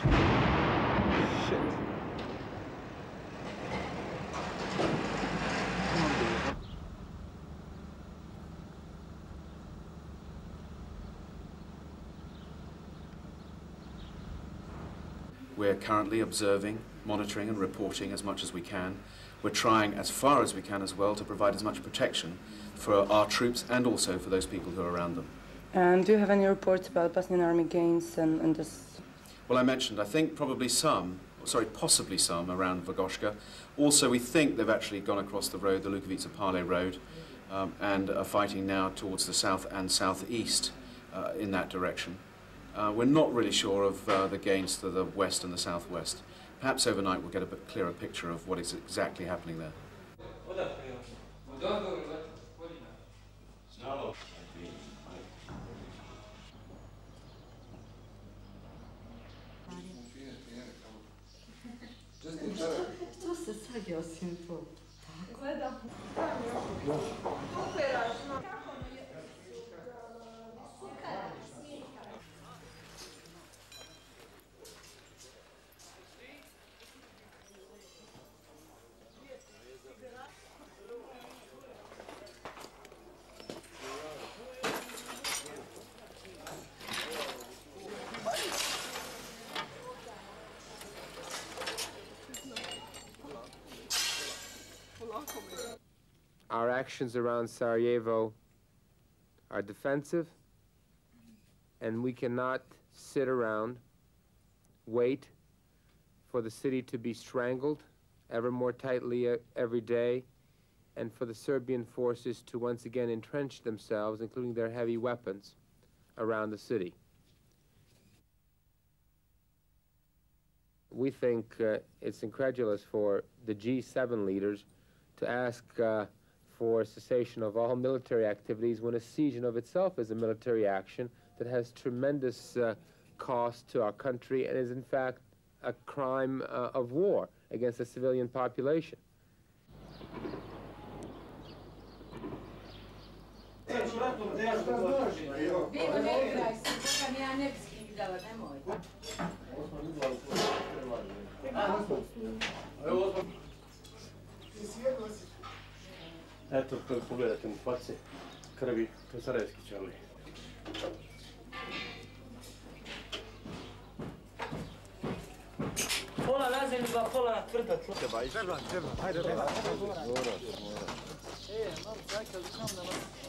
Shit. We're currently observing, monitoring and reporting as much as we can. We're trying as far as we can as well to provide as much protection for our troops and also for those people who are around them. And do you have any reports about Bosnian Army gains and, and this well, I mentioned, I think probably some, sorry, possibly some around Vagoshka. Also, we think they've actually gone across the road, the Lukavica Pale road, um, and are fighting now towards the south and southeast uh, in that direction. Uh, we're not really sure of uh, the gains to the west and the southwest. Perhaps overnight we'll get a bit clearer picture of what is exactly happening there. drugi osim tu. Gledam. Super. Our actions around Sarajevo are defensive, and we cannot sit around, wait for the city to be strangled ever more tightly uh, every day, and for the Serbian forces to once again entrench themselves, including their heavy weapons, around the city. We think uh, it's incredulous for the G7 leaders to ask uh, for cessation of all military activities when a siege in of itself is a military action that has tremendous uh, cost to our country and is in fact a crime uh, of war against the civilian population. Eto, kada pogledate mu face, krvi, to je sarajevski čarli. Pola lazerniva, pola na tvrda tlo. Treba, treba, treba, hajde, treba. Dobro, dobro. E, malo čakaj, čekaj, sam da vas...